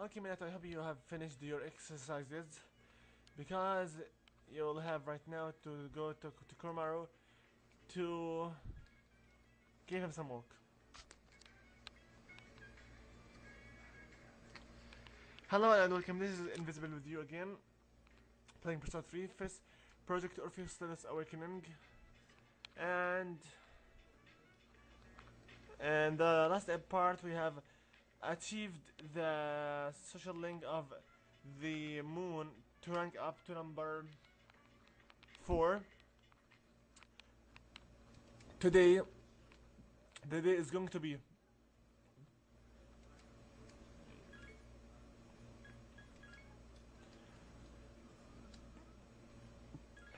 Okay, Minato, I hope you have finished your exercises because you'll have right now to go to, to Koromaru to give him some work. Hello and welcome. This is Invisible with you again, playing Persona 3 FES Project Orpheus Status Awakening, and and the last part we have achieved the social link of the moon to rank up to number 4 today the day is going to be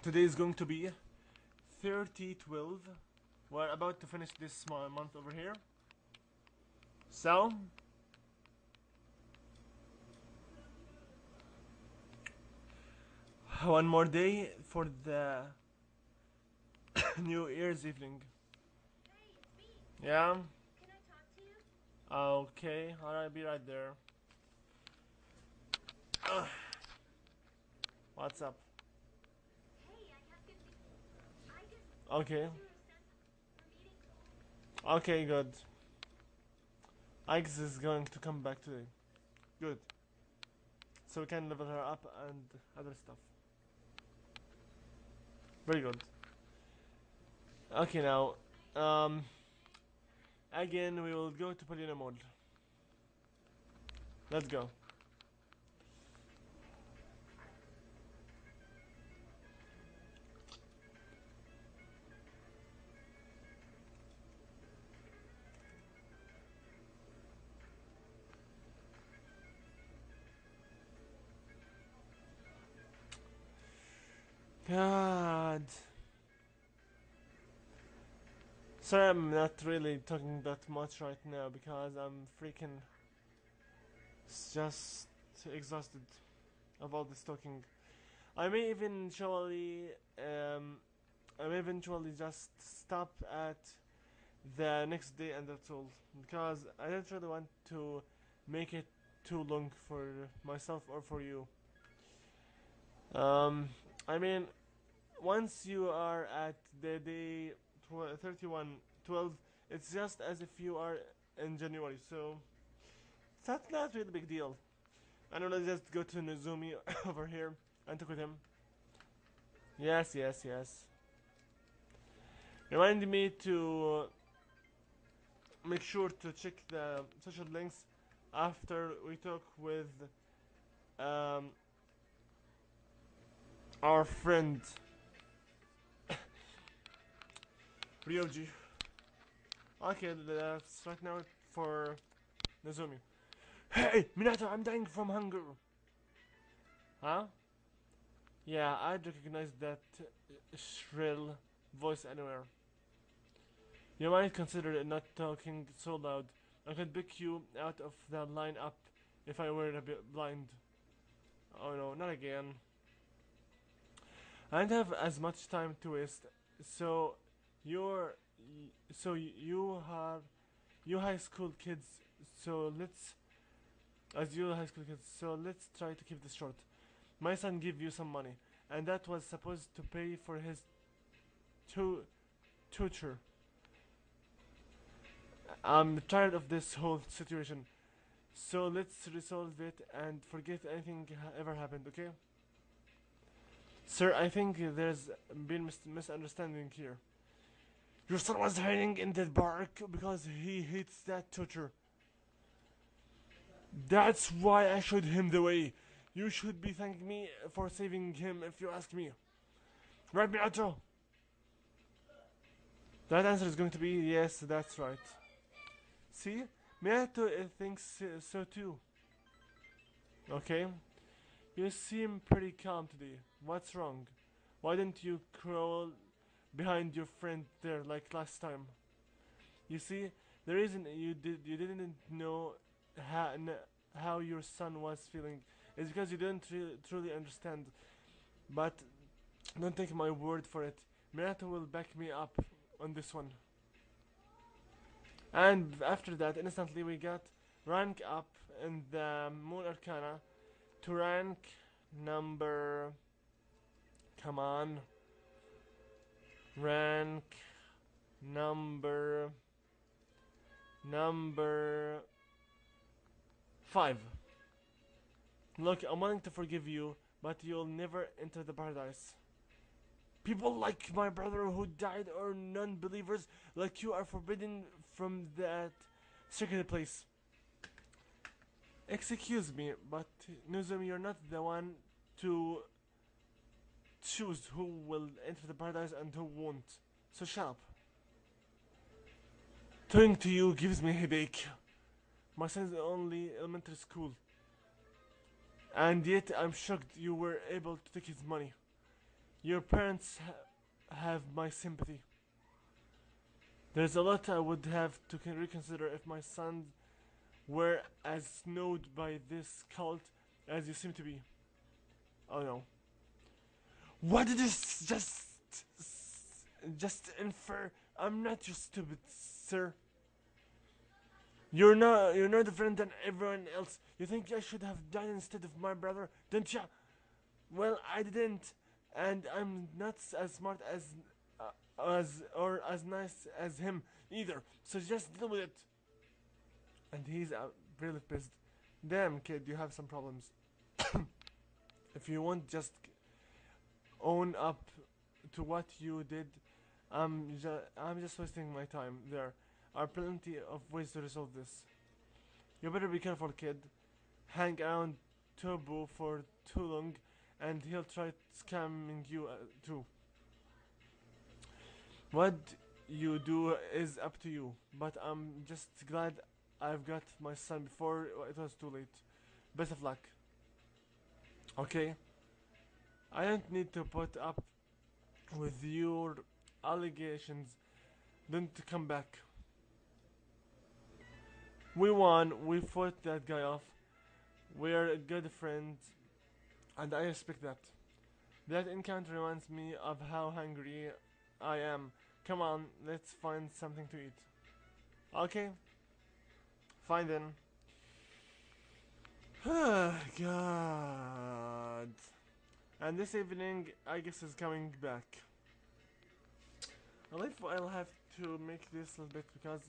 today is going to be 3012 we're about to finish this month over here. So one more day for the New Year's evening. Yeah. To you? Okay. Alright, be right there. What's up? Hey, Okay. Okay, good. Aegis is going to come back today. Good. So we can level her up and other stuff. Very good. Okay, now, um, again we will go to Paulownia Mall. Let's go. God. Sorry, I'm not really talking that much right now because I'm freaking just exhausted of all this talking. I may eventually, um, I may eventually just stop at the next day and that's all because I don't really want to make it too long for myself or for you. Um, I mean, once you are at the day tw- 31 12 it's just as if you are in january so that's not really a big deal. I don't know just go to Nozomi over here and talk with him. Yes yes yes. Remind me to make sure to check the social links after we talk with um, our friend Ryoji. Okay, that's right now for Nozomi. Hey, Minato, I'm dying from hunger. Huh? Yeah, I'd recognize that uh, shrill voice anywhere. You might consider it not talking so loud. I could pick you out of the lineup if I were a bit blind. Oh no, not again. I don't have as much time to waste, so you're so you are you high school kids. So let's as you high school kids. So let's try to keep this short. My son gave you some money, and that was supposed to pay for his tu- tutor. I'm tired of this whole situation. So let's resolve it and forget anything ever happened, okay? Sir, I think there's been mis- misunderstanding here. Your son was hiding in the bark because he hates that tutor. That's why I showed him the way. You should be thanking me for saving him if you ask me. Right, Minato? That answer is going to be yes, that's right. See? Minato uh, thinks so too. Okay? You seem pretty calm today. What's wrong? Why didn't you crawl behind your friend there like last time? You see, the reason you did you didn't know how, how your son was feeling is because you didn't truly understand. But don't take my word for it. Minato will back me up on this one. And after that, instantly we got rank up in the Moon Arcana to rank number. Come on. Rank number. Number. Five. Look, I'm willing to forgive you, but you'll never enter the paradise. People like my brother who died or non believers like you are forbidden from that sacred place. Excuse me, but Nozomi, you're not the one to choose who will enter the paradise and who won't. So shut up. Talking to you gives me a headache. My son is only elementary school. And yet I'm shocked you were able to take his money. Your parents ha- have my sympathy. There's a lot I would have to reconsider if my son were as snowed by this cult as you seem to be. Oh no. What did you just just infer? I'm not your stupid sir. You're not you're no different than everyone else. You think I should have died instead of my brother, don't ya? Well, I didn't, and I'm not as smart as uh, as or as nice as him either. So just deal with it. And he's uh, really pissed. Damn, kid, you have some problems. if you won't just own up to what you did, I'm ju- I'm just wasting my time. There are plenty of ways to resolve this. You better be careful, kid. Hang around Turbo for too long, and he'll try scamming you uh, too. What you do is up to you, but I'm just glad I've got my son before it was too late. Best of luck. Okay? I don't need to put up with your allegations. Don't come back. We won. We fought that guy off. We're good friends, and I respect that. That encounter reminds me of how hungry I am. Come on, let's find something to eat. Okay. Fine then. God. And this evening, Aegis is coming back. I'll have to make this a little bit because.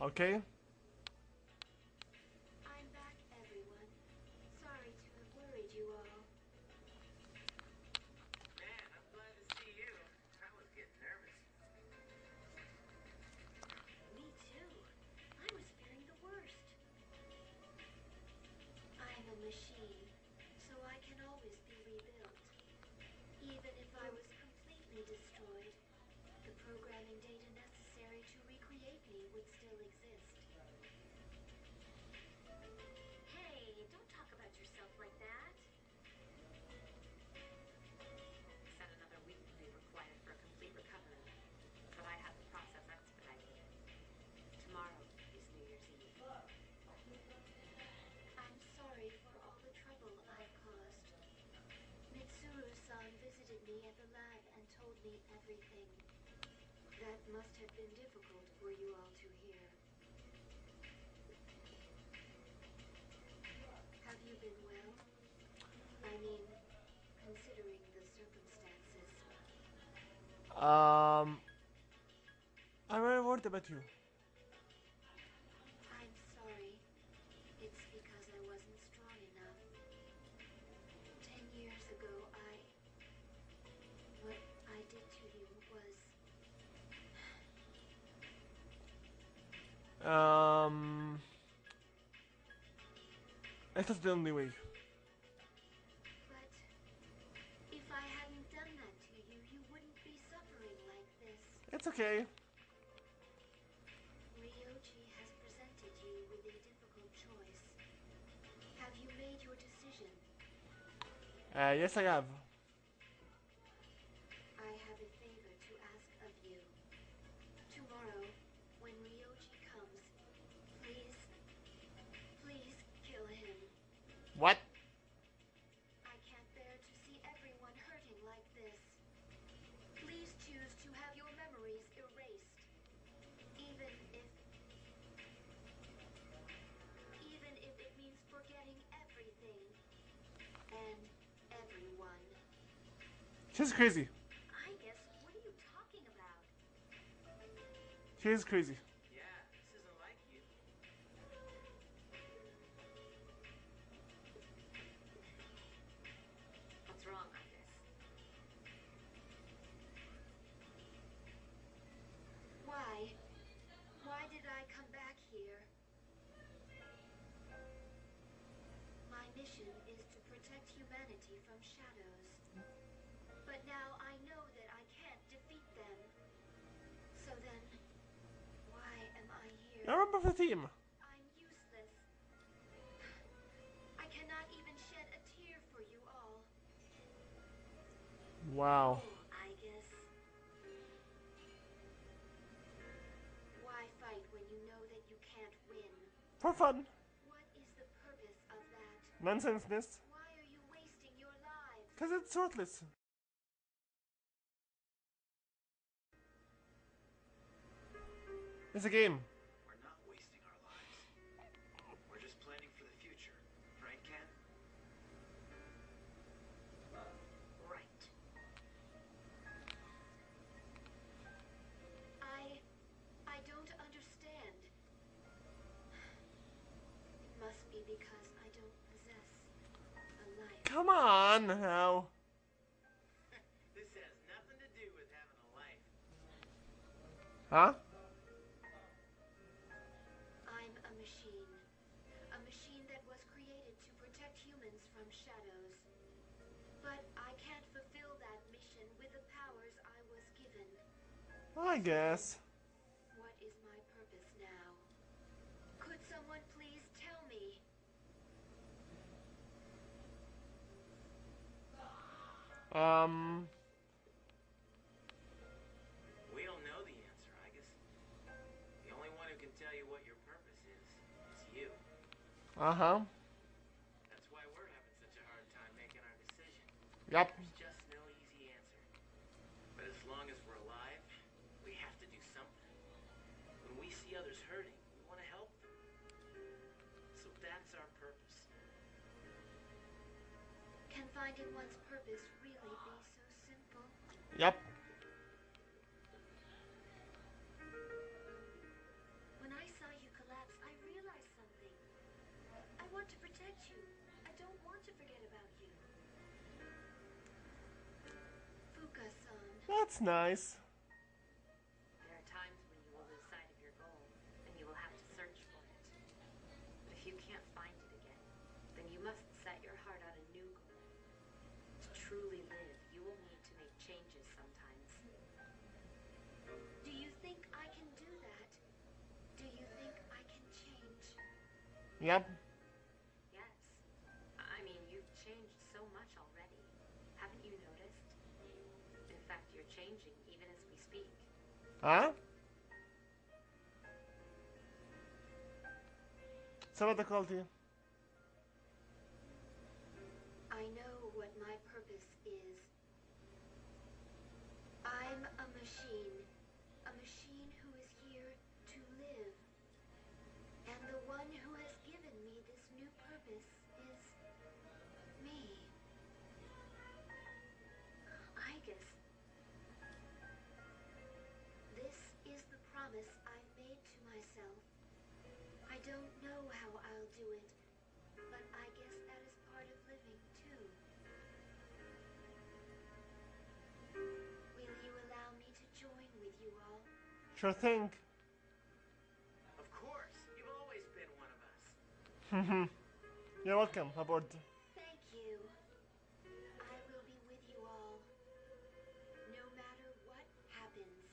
Okay. Visited me at the lab and told me everything. That must have been difficult for you all to hear. Have you been well? I mean, considering the circumstances. Um. I'm very worried about you. Um. Was the only way. But. If I hadn't done that to you, you wouldn't be suffering like this. It's okay. Ryoji has presented you with a difficult choice. Have you made your decision? Uh, yes, I have. What? I can't bear to see everyone hurting like this. Please choose to have your memories erased. Even if... Even if it means forgetting everything. And everyone. She's crazy. I guess, what are you talking about? She is crazy. You're a member of the team. I'm useless. I cannot even shed a tear for you all. Wow. I guess. Why fight when you know that you can't win? For fun. What is the purpose of that? Nonsenseness. Why are you wasting your lives? Because it's worthless. It's a game. Come on now. This has nothing to do with having a life. Huh? I'm a machine. A machine that was created to protect humans from shadows. But I can't fulfill that mission with the powers I was given. I guess. What is my purpose now? Could someone please tell me? Um. We don't know the answer, I guess. The only one who can tell you what your purpose is is you. Uh huh. That's why we're having such a hard time making our decision. Yep. There's just no easy answer. But as long as we're alive, we have to do something. When we see others hurting, we want to help them. So that's our purpose. Can finding one's purpose Yep. When I saw you collapse, I realized something. I want to protect you. I don't want to forget about you. Fuka-san. That's nice. Yep. Yes. I mean, you've changed so much already. Haven't you noticed? In fact, you're changing even as we speak. Huh? So what the quality? I know what my purpose is. I'm a machine. Sure thing. Of course, you've always been one of us. Mm-hmm. You're welcome aboard. Thank you. I will be with you all, no matter what happens.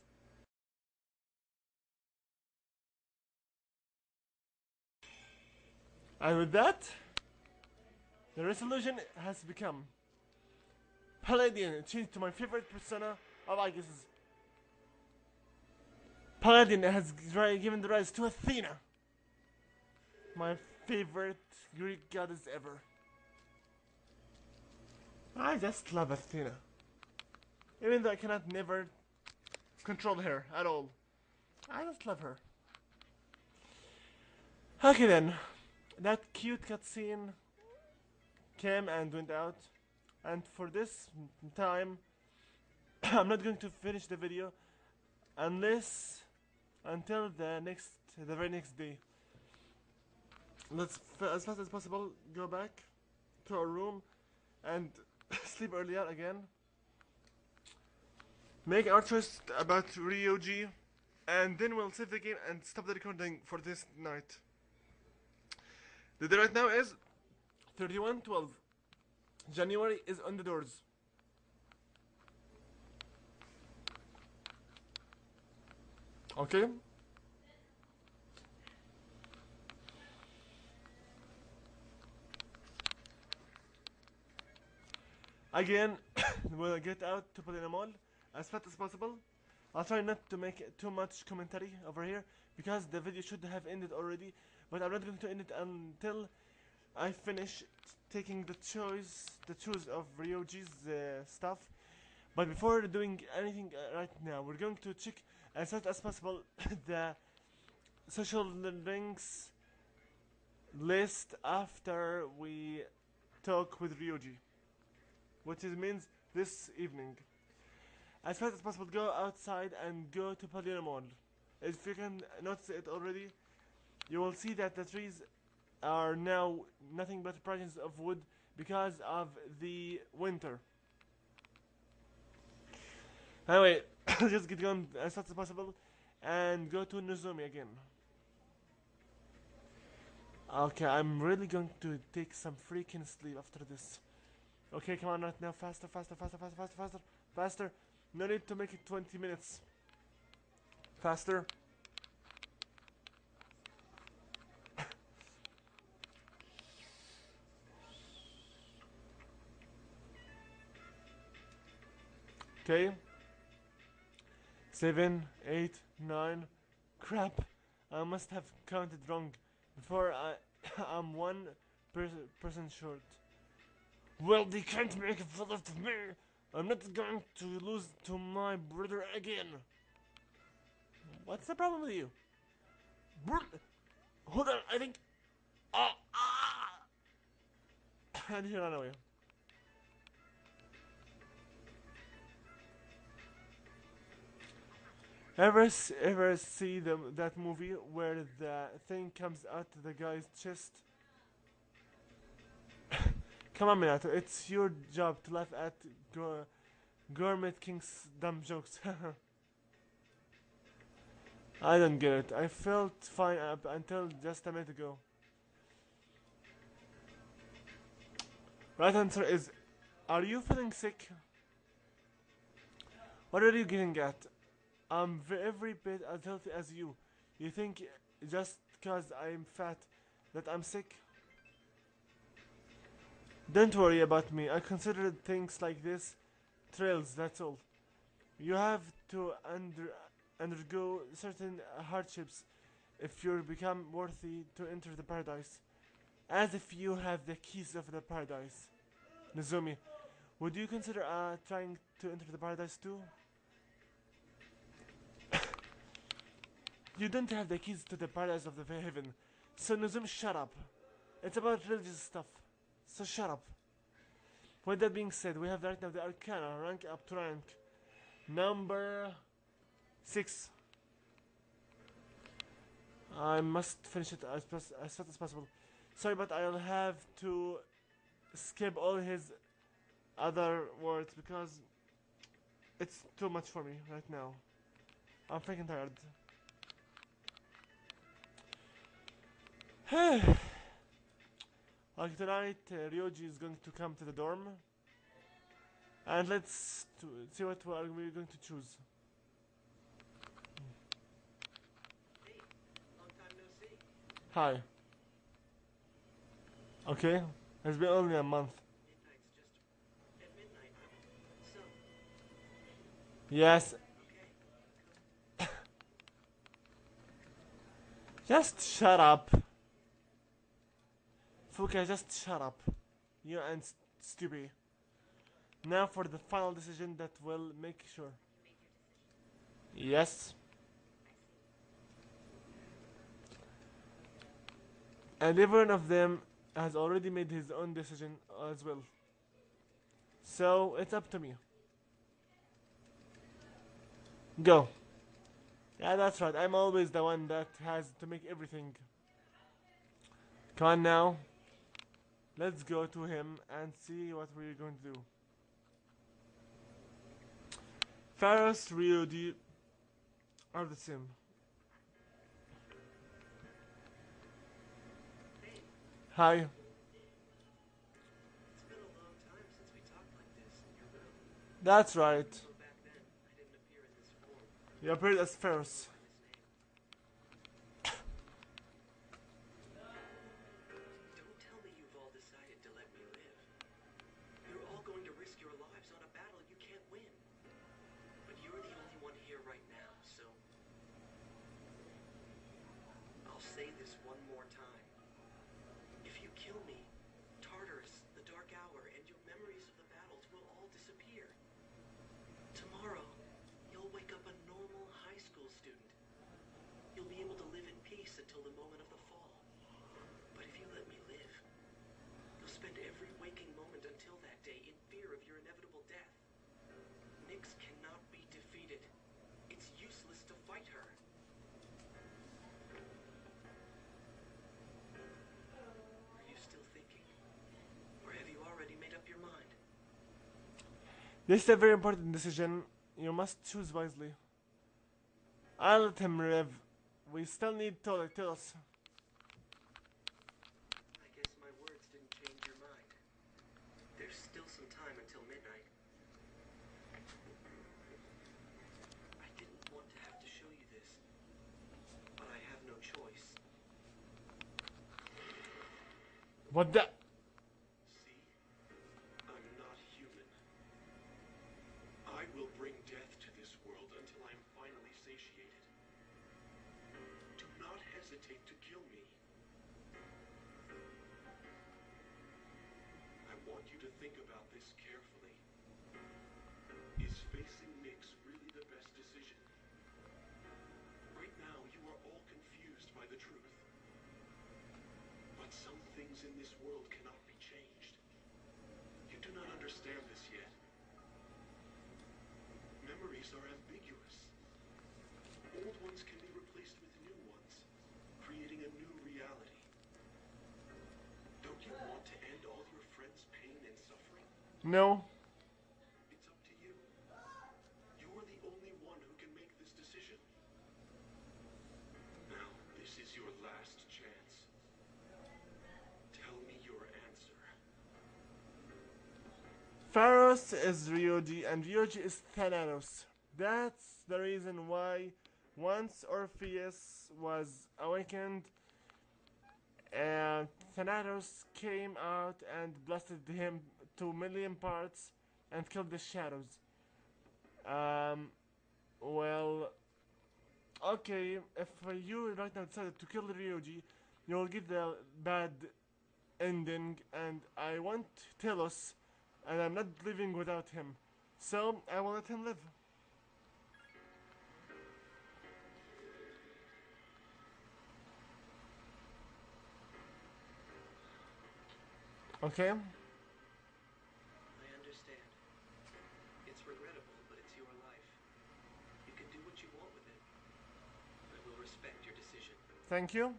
And with that, the resolution has become Paladin changed to my favorite persona of Aegis. Paladin has given the rise to Athena, my favorite Greek goddess ever. I just love Athena. Even though I cannot never control her at all. I just love her. Okay then. That cute cutscene came and went out. And for this time, I'm not going to finish the video unless until the next the very next day. Let's as fast as possible go back to our room and sleep earlier again. Make our choice about Ryoji and then we'll save the game and stop the recording for this night. The day right now is 3112. January is on the doors. Okay? Again, we'll get out to Paulownia Mall as fast as possible. I'll try not to make too much commentary over here because the video should have ended already, but I'm not going to end it until I finish taking the choice, the choice of Ryoji's uh, stuff. But before doing anything uh, right now, we're going to check as fast as possible the social links list after we talk with Ryoji, which is means this evening. As fast as possible, go outside and go to Paulownia Mall. If you can notice it already, you will see that the trees are now nothing but branches of wood because of the winter. Anyway, just get going as fast as possible and go to Nozomi again. Okay, I'm really going to take some freaking sleep after this. Okay, come on, right now, faster, faster, faster, faster, faster, faster, faster. No need to make it 20 minutes. Faster. Okay. Seven, eight, nine. Crap. I must have counted wrong. Before I, I'm one per- person short. Well, they can't make a fool of me. I'm not going to lose to my brother again. What's the problem with you? Hold on, I think. Ah, ah. And he ran away. Ever ever see the, that movie where the thing comes out the guy's chest? Come on, Minato. It's your job to laugh at Go- Gourmet King's dumb jokes. I don't get it. I felt fine up until just a minute ago. Right answer is Are you feeling sick? What are you getting at? I'm every bit as healthy as you. You think just because I'm fat that I'm sick? Don't worry about me. I consider things like this trails, that's all. You have to under, undergo certain hardships if you become worthy to enter the paradise. As if you have the keys of the paradise. Nozomi, would you consider uh, trying to enter the paradise too? You don't have the keys to the paradise of the heaven. So Nozomi, shut up. It's about religious stuff. So shut up. With that being said, we have right now the Arcana rank up to rank number six. I must finish it as, as fast as possible. Sorry, but I'll have to skip all his other words because it's too much for me right now. I'm freaking tired. like tonight, uh, Ryoji is going to come to the dorm, and let's see what we are going to choose. Hi. Okay, it's been only a month. Yes, just shut up. Fuka, just shut up. You and S- Stubby. Now for the final decision that will make sure. Yes. And every one of them has already made his own decision as well. So it's up to me. Go. Yeah, that's right. I'm always the one that has to make everything. Come on now. Let's go to him and see what we're going to do. Pharos, Ryoji are the same. Hey, Hi. it's been a long time since we talked like this in your room. That's right. So back then, I didn't appear in this form. You appeared as Pharos. This is a very important decision. You must choose wisely. I'll let him live. We still need to tell us. I guess my words didn't change your mind. There's still some time until midnight. I didn't want to have to show you this, but I have no choice. What the? Want you to think about this carefully. Is facing Nyx really the best decision? Right now, you are all confused by the truth. But some things in this world cannot be changed. You do not understand this yet. Memories are ambiguous. Old ones can be replaced with new ones, creating a new reality. Don't you want to end all your friends' pain and suffering? No. It's up to you. You're the only one who can make this decision. Now, this is your last chance. Tell me your answer. Pharos is Ryoji and Ryoji is Thanatos. That's the reason why once Orpheus was awakened and Thanatos came out and blasted him to a million parts and kill the shadows. Um, well, okay, if you right now decided to kill Ryoji, you'll get the bad ending, and I want Telos, and I'm not living without him. So I will let him live. Okay? I understand. It's regrettable, but it's your life. You can do what you want with it. I will respect your decision. Thank you.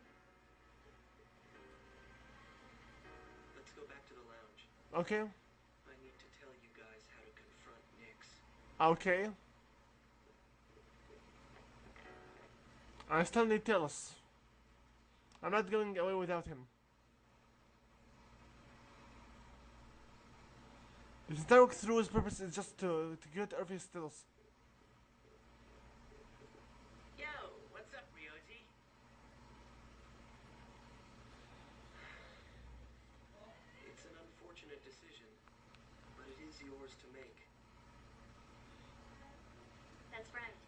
Let's go back to the lounge. Okay. I need to tell you guys how to confront Nyx. Okay. I still need Telos. I'm not going away without him. This entire through's purpose is just to, to get Orpheus Telos. Yo, what's up, Ryoji? It's an unfortunate decision, but it is yours to make. That's right.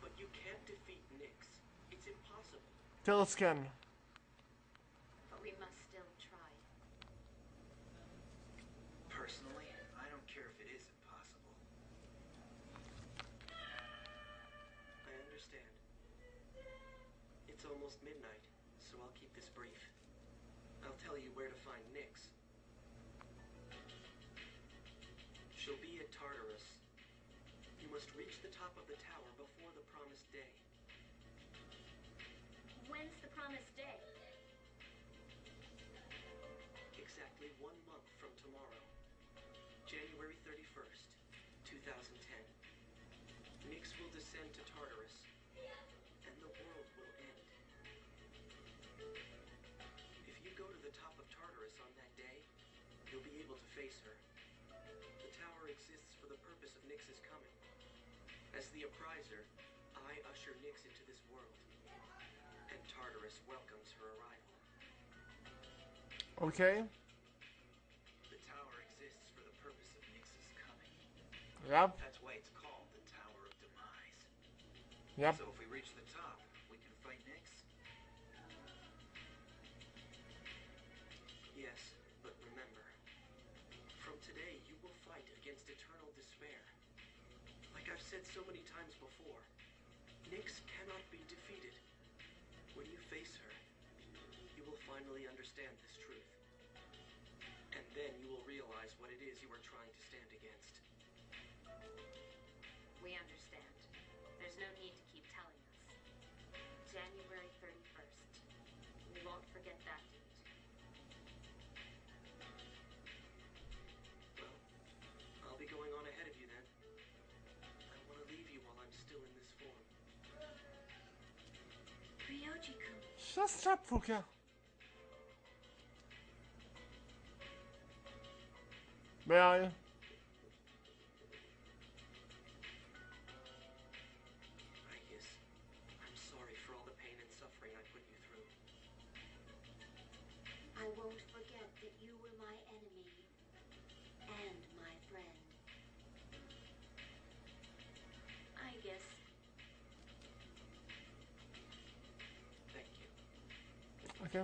But you can't defeat Nyx. It's impossible. January 31st, 2010. Nyx will descend to Tartarus, and the world will end. If you go to the top of Tartarus on that day, you'll be able to face her. The tower exists for the purpose of Nyx's coming. As the appriser, I usher Nyx into this world, and Tartarus welcomes her arrival. Okay. Yep. That's why it's called the Tower of Demise. Yep. So if we reach the top, we can fight Nyx? Yes, but remember, from today you will fight against eternal despair. Like I've said so many times before, Nyx cannot be defeated. When you face her, you will finally understand this We won't forget that. Well, I'll be going on ahead of you then. I want to leave you while I'm still in this form. Ryoji-kun, Just up, Fuka. May I?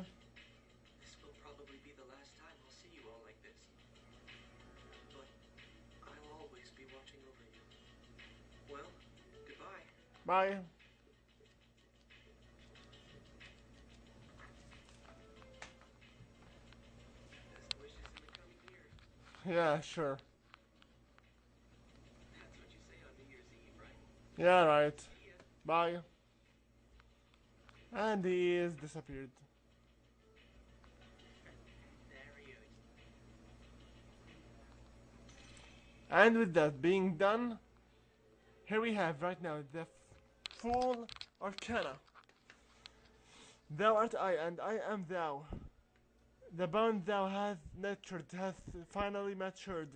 This will probably be the last time I'll see you all like this. But I'll always be watching over you. Well, goodbye. Bye. Best wishes in the coming year. Yeah, sure. That's what you say on New Year's Eve, right? Yeah, right. Bye. And he is disappeared. And with that being done, here we have right now the full arcana. Thou art I, and I am thou. The bond thou hath nurtured hath finally matured.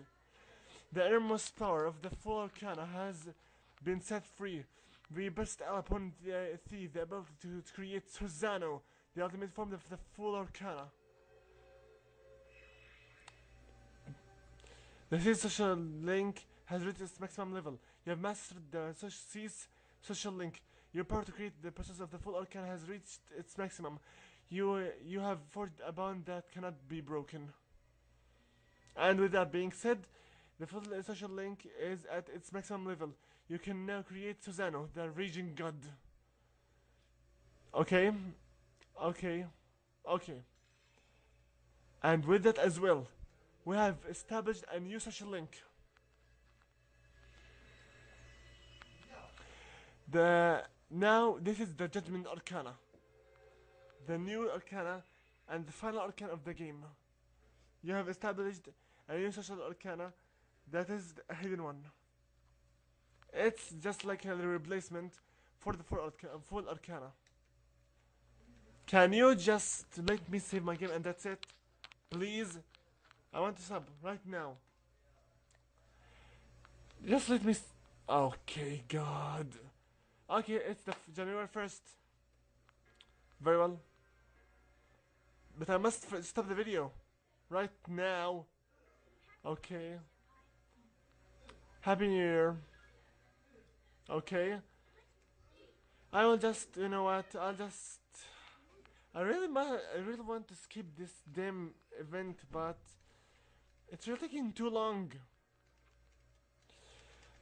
The innermost power of the full arcana has been set free. We burst upon the, thee the ability to create Susano, the ultimate form of the full arcana. The SEES social link has reached its maximum level. You have mastered the C's social link. Your power to create the process of the full arcana has reached its maximum. You you have forged a bond that cannot be broken. And with that being said, the full social link is at its maximum level. You can now create Susano, the raging god. Okay, okay, okay. And with that as well, we have established a new social link. The now this is the Judgment Arcana, the new Arcana, and the final Arcana of the game. You have established a new social Arcana that is a hidden one. It's just like a replacement for the full, arca- full Arcana. Can you just let me save my game and that's it? Please? I want to sub right now. Just let me. Okay, God. Okay, it's the January 1st. Very well. But I must stop the video. Right now. Okay. Happy New Year. Okay. I will just, you know what? I'll just. I really, I really want to skip this damn event, but it's really taking too long.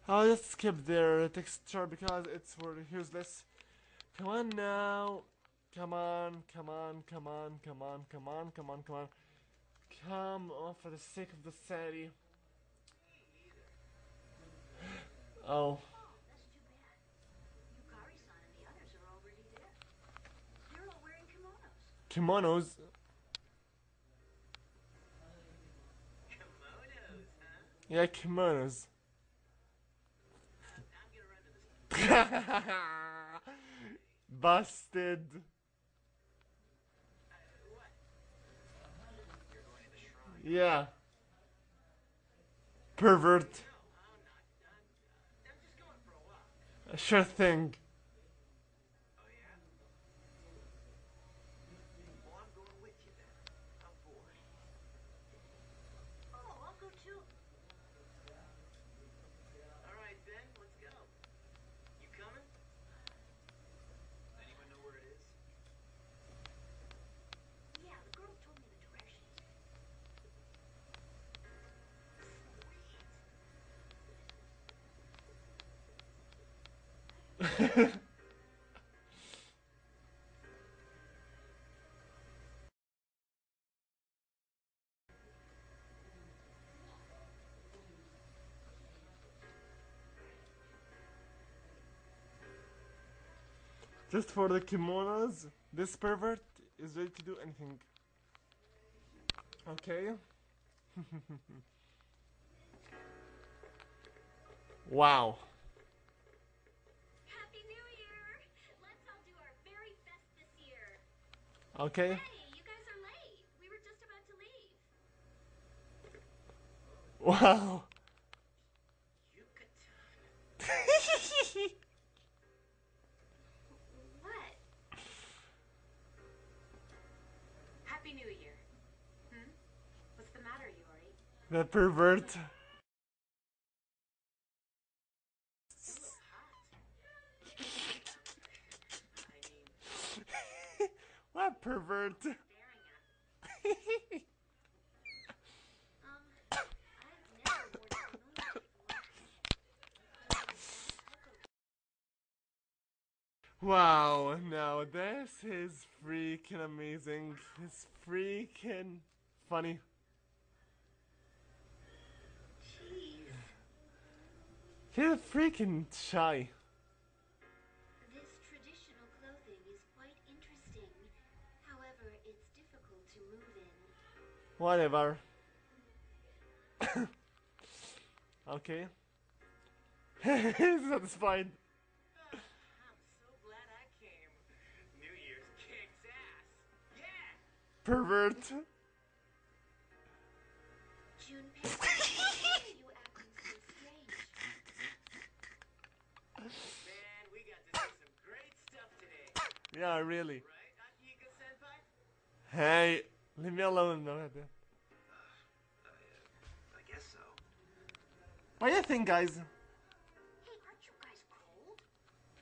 I'll just skip their texture because it's useless. Come on now. Come on, come on, come on, come on, come on, come on, come on. Come on for the sake of the city. Oh. Kimonos? Just going Busted. Yeah. Pervert. Sure thing. Just for the kimonos, this pervert is ready to do anything. Okay. wow. Okay. Hey, you guys are late. We were just about to leave. Wow. What? Happy New Year. Hmm? What's the matter, Yori? the pervert. Before. Wow, now this is freaking amazing. It's freaking funny. Jeez. He's freaking shy. Whatever. okay. He's satisfied. I'm so glad I came. New Year's kicks ass. Yeah! Pervert. Junpei, why are you acting so strange? Man, we got to see some great stuff today. Yeah, really. Right? Hey, leave me alone, no. I guess so. What do you think, guys? Hey, aren't you guys cold?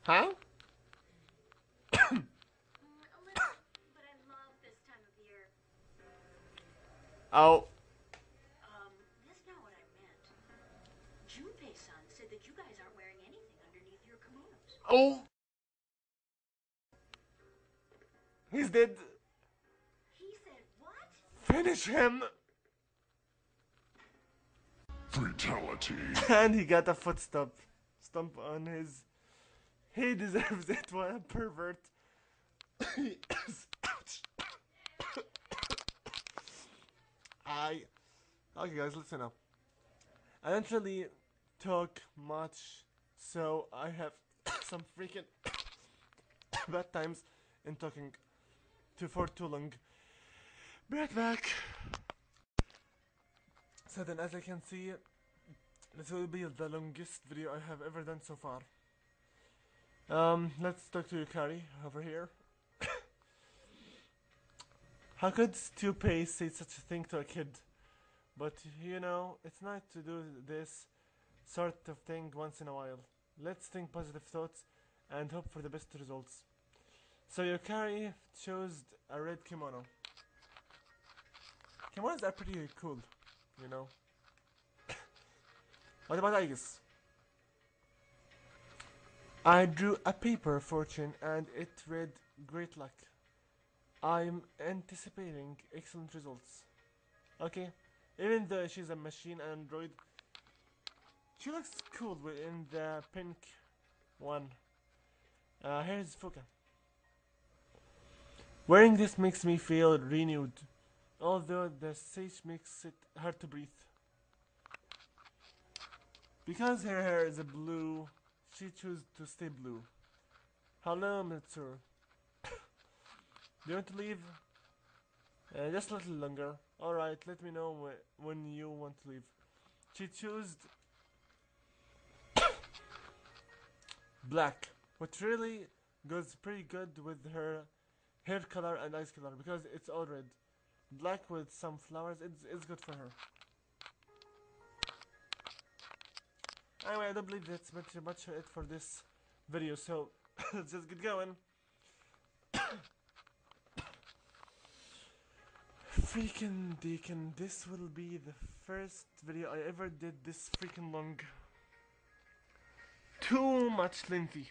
Huh? Mm, little, but I love this time of year. Oh, Um, that's not what I meant. Junpei-san said that you guys aren't wearing anything underneath your kimonos. oh. He's dead. He said what? Finish him. Fatality. And he got a foot stomp, stomp on his. He deserves it. What a pervert. He is. Ouch. I. Okay, guys, listen up. I don't really talk much, so I have some freaking bad times in talking too for too long. Back. So then, as I can see, this will be the longest video I have ever done so far. Um, let's talk to Yukari over here. How could Stupei say such a thing to a kid? But you know, it's nice to do this sort of thing once in a while. Let's think positive thoughts and hope for the best results. So Yukari chose a red kimono. Kimonos are pretty cool, you know. what about Aegis? I drew a paper fortune and it read great luck. I'm anticipating excellent results. Okay, even though she's a machine android, she looks cool in the pink one. Uh, here's Fuuka. Wearing this makes me feel renewed, although the sage makes it hard to breathe. Because her hair is a blue, she chose to stay blue. Hello, Mitsuru. Do you want to leave? Uh, just a little longer. Alright, let me know wh- when you want to leave. She chose black, which really goes pretty good with her hair color and eyes color because it's all red. Black with some flowers, it's, it's good for her. Anyway, I don't believe that's much, much it for this video, so let's just get going. Freaking deacon, this will be the first video I ever did this freaking long. Too much lengthy.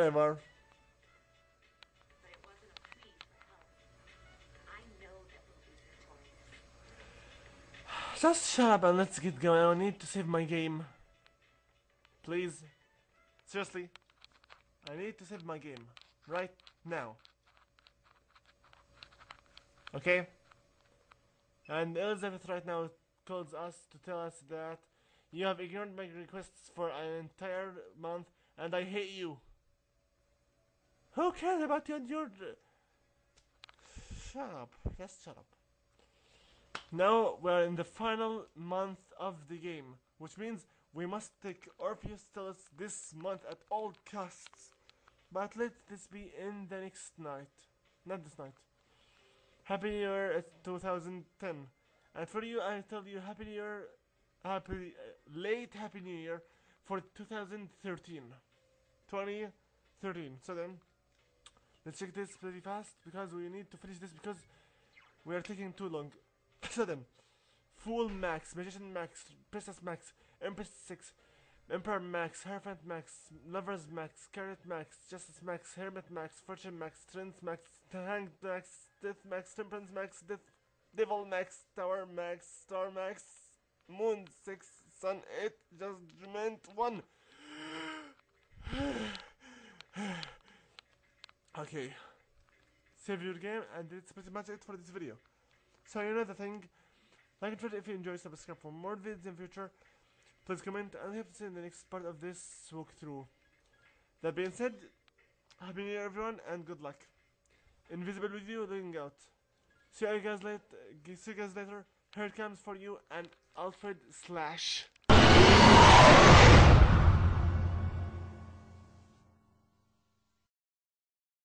Be victorious. Just shut up and let's get going. I need to save my game. Please. Seriously. I need to save my game. Right now. Okay? And Elizabeth right now calls us to tell us that you have ignored my requests for an entire month and I hate you. Who cares about you and your. Shut up. Just shut up. Now we're in the final month of the game, which means we must take Orpheus Telos this month at all costs. But let this be in the next night. Not this night. Happy New Year 2010. And for you, I tell you Happy New Year, Happy, uh, late Happy New Year for 2013. 2013. So then, let's check this pretty fast because we need to finish this because we are taking too long. so then, Fool Max, Magician Max, Princess Max, Empress 6, Emperor Max, Hierophant Max, Lovers Max, Chariot Max, Justice Max, Hermit Max, Fortune Max, Strength Max, Hanged Max, Death Max, Temperance Max, Death, Devil Max, Tower Max, Star Max, Moon 6, Sun 8, Judgment 1. okay. Save your game, and it's pretty much it for this video. So you know the thing. Like and share if you enjoy, subscribe for more videos in future. Please comment and I hope to see you in the next part of this walkthrough. That being said, happy new year everyone and good luck. Invisible with you looking out. See you guys later. See you guys later. Here it comes for you and Alfred Slash.